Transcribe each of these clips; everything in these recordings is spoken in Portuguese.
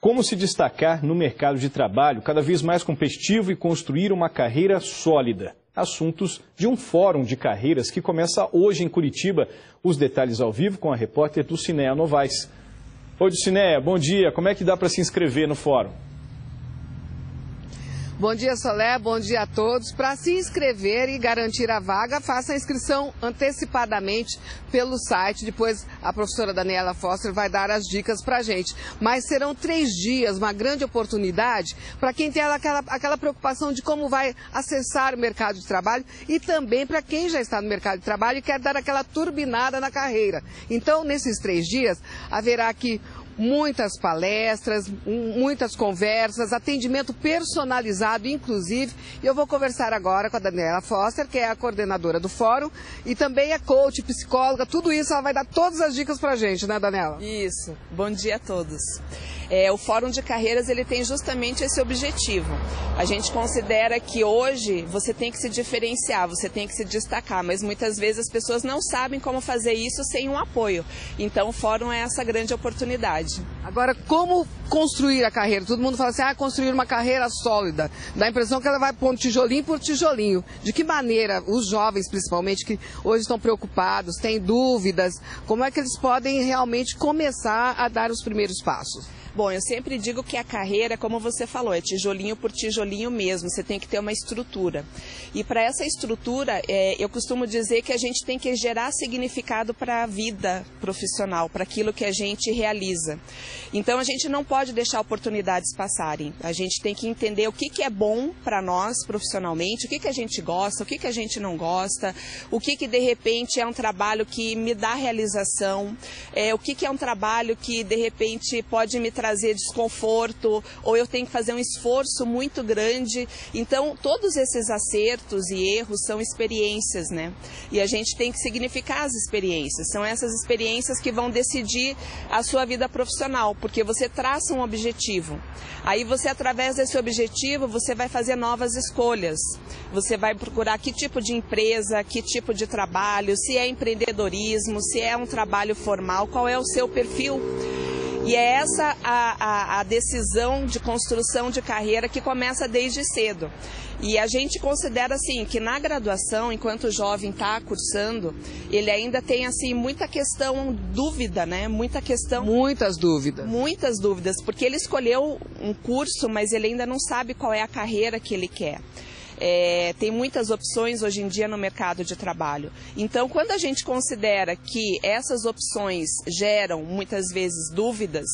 Como se destacar no mercado de trabalho cada vez mais competitivo e construir uma carreira sólida? Assuntos de um fórum de carreiras que começa hoje em Curitiba. Os detalhes ao vivo com a repórter do Cinéa Novaes. Oi, Cinéa, bom dia. Como é que dá para se inscrever no fórum? Bom dia, Solé. Bom dia a todos. Para se inscrever e garantir a vaga, faça a inscrição antecipadamente pelo site. Depois a professora Daniela Foster vai dar as dicas para a gente. Mas serão três dias, uma grande oportunidade para quem tem aquela, aquela preocupação de como vai acessar o mercado de trabalho e também para quem já está no mercado de trabalho e quer dar aquela turbinada na carreira. Então, nesses três dias, haverá aqui muitas palestras, muitas conversas, atendimento personalizado, inclusive. E eu vou conversar agora com a Daniela Foster, que é a coordenadora do fórum, e também é coach, psicóloga, tudo isso ela vai dar todas as dicas pra gente, né, Daniela? Isso. Bom dia a todos. É, o Fórum de Carreiras ele tem justamente esse objetivo. A gente considera que hoje você tem que se diferenciar, você tem que se destacar, mas muitas vezes as pessoas não sabem como fazer isso sem um apoio. Então o Fórum é essa grande oportunidade. Agora, como construir a carreira? Todo mundo fala assim, ah, construir uma carreira sólida. Dá a impressão que ela vai pondo tijolinho por tijolinho. De que maneira os jovens, principalmente, que hoje estão preocupados, têm dúvidas, como é que eles podem realmente começar a dar os primeiros passos? Bom, eu sempre digo que a carreira, como você falou, é tijolinho por tijolinho mesmo. Você tem que ter uma estrutura. E para essa estrutura, é, eu costumo dizer que a gente tem que gerar significado para a vida profissional, para aquilo que a gente realiza. Então a gente não pode deixar oportunidades passarem. A gente tem que entender o que, que é bom para nós profissionalmente, o que, que a gente gosta, o que, que a gente não gosta, o que, que de repente é um trabalho que me dá realização, é, o que, que é um trabalho que de repente pode me trazer desconforto ou eu tenho que fazer um esforço muito grande. Então, todos esses acertos e erros são experiências, né? E a gente tem que significar as experiências. São essas experiências que vão decidir a sua vida profissional, porque você traça um objetivo. Aí você, através desse objetivo, você vai fazer novas escolhas. Você vai procurar que tipo de empresa, que tipo de trabalho, se é empreendedorismo, se é um trabalho formal, qual é o seu perfil. E é essa a, a, a decisão de construção de carreira que começa desde cedo. E a gente considera assim que na graduação, enquanto o jovem está cursando, ele ainda tem assim muita questão dúvida, né? Muita questão. Muitas dúvidas. Muitas dúvidas, porque ele escolheu um curso, mas ele ainda não sabe qual é a carreira que ele quer. É, tem muitas opções hoje em dia no mercado de trabalho. Então, quando a gente considera que essas opções geram muitas vezes dúvidas,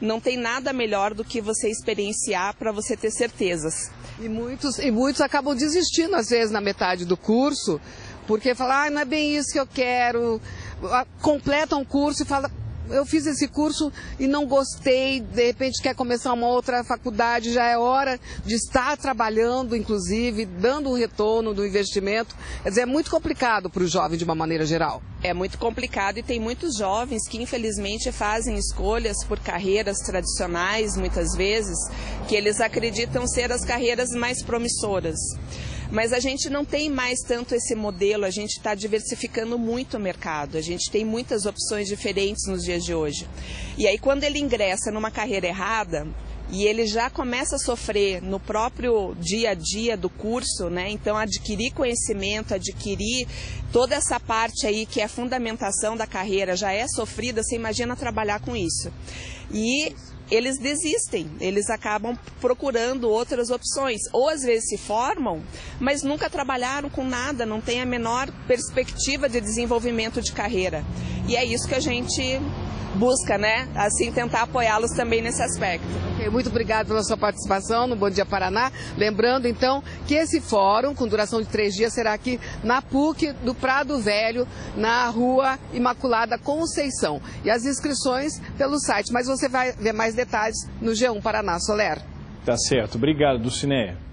não tem nada melhor do que você experienciar para você ter certezas. E muitos, e muitos acabam desistindo, às vezes, na metade do curso, porque falam, ah, não é bem isso que eu quero. Completam um curso e falam, eu fiz esse curso e não gostei, de repente quer começar uma outra faculdade, já é hora de estar trabalhando, inclusive, dando um retorno do investimento. Quer dizer, é muito complicado para o jovem de uma maneira geral. É muito complicado e tem muitos jovens que, infelizmente, fazem escolhas por carreiras tradicionais, muitas vezes, que eles acreditam ser as carreiras mais promissoras. Mas a gente não tem mais tanto esse modelo, a gente está diversificando muito o mercado, a gente tem muitas opções diferentes nos dias de hoje. E aí, quando ele ingressa numa carreira errada, e ele já começa a sofrer no próprio dia a dia do curso, né? Então adquirir conhecimento, adquirir toda essa parte aí que é a fundamentação da carreira já é sofrida, você imagina trabalhar com isso. E eles desistem, eles acabam procurando outras opções. Ou às vezes se formam, mas nunca trabalharam com nada, não tem a menor perspectiva de desenvolvimento de carreira. E é isso que a gente busca, né? Assim, tentar apoiá-los também nesse aspecto. Muito obrigado pela sua participação no Bom Dia Paraná. Lembrando, então, que esse fórum, com duração de três dias, será aqui na PUC do Prado Velho, na rua Imaculada Conceição. E as inscrições pelo site, mas você vai ver mais detalhes no G1 Paraná Soler. Tá certo. Obrigado, Dulcinea.